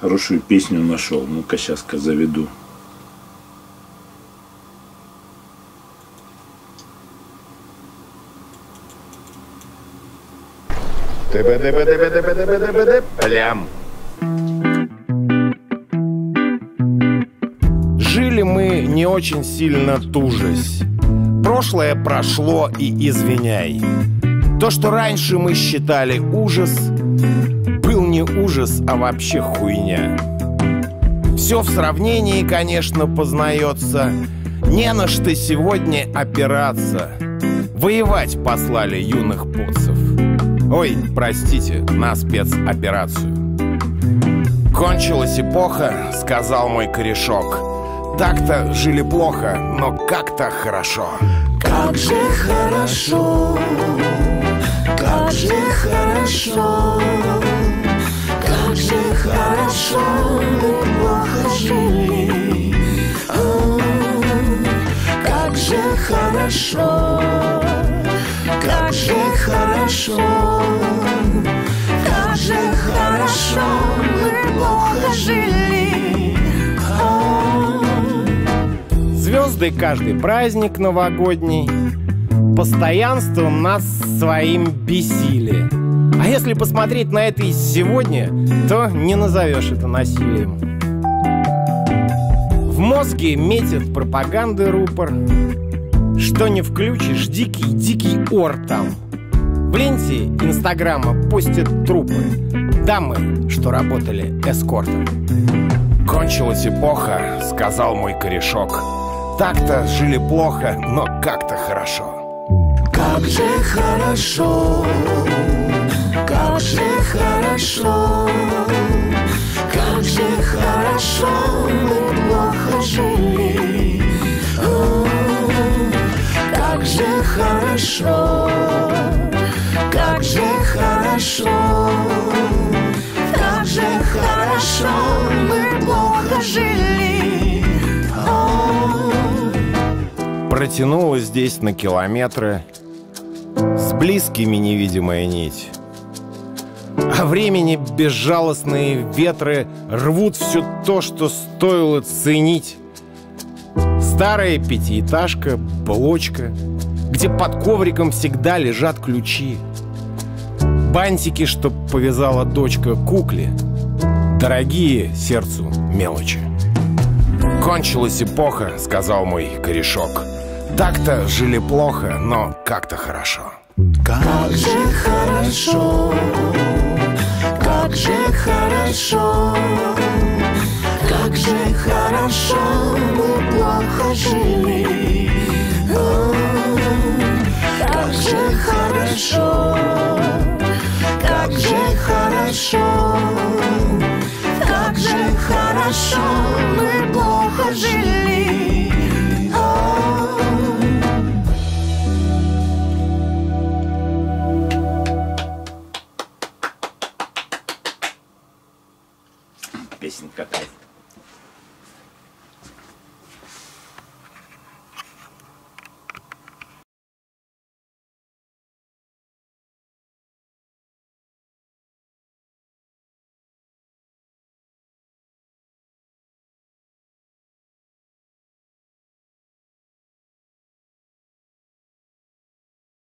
Хорошую песню нашел. Ну-ка, сейчас-ка заведу. Плям. Жили мы не очень сильно тужась. Прошлое прошло и извиняй. То, что раньше мы считали ужас, не ужас, а вообще хуйня. Все в сравнении, конечно, познается. Не на что сегодня опираться. Воевать послали юных поцев. Ой, простите, на спецоперацию. Кончилась эпоха, сказал мой корешок. Так-то жили плохо, но как-то хорошо. Как же хорошо, как же хорошо, хорошо мы плохо жили. О, как же хорошо, как же хорошо, как же хорошо мы плохо жили. О, Звезды каждый праздник новогодний Постоянством нас своим бесили А если посмотреть на это и сегодня То не назовешь это насилием В мозге метит пропаганды рупор Что не включишь, дикий-дикий ор там В ленте инстаграма постят трупы Дамы, что работали эскортом Кончилась эпоха, сказал мой корешок. Так-то жили плохо, но как-то хорошо. Как же хорошо, как же хорошо, как же хорошо мы плохо жили. Как же хорошо, как же хорошо, как же хорошо мы плохо жили. О, здесь на километры С близкими невидимая нить А времени безжалостные ветры Рвут все то, что стоило ценить. Старая пятиэтажка, блочка Где под ковриком всегда лежат ключи. Бантики, что повязала дочка кукле Дорогие сердцу мелочи. Кончилась эпоха, сказал мой корешок. Так-то жили плохо, но как-то хорошо. Как же хорошо, как же хорошо, как же хорошо мы плохо жили. О, Как же хорошо, как же хорошо, как же хорошо мы плохо жили. しにかっ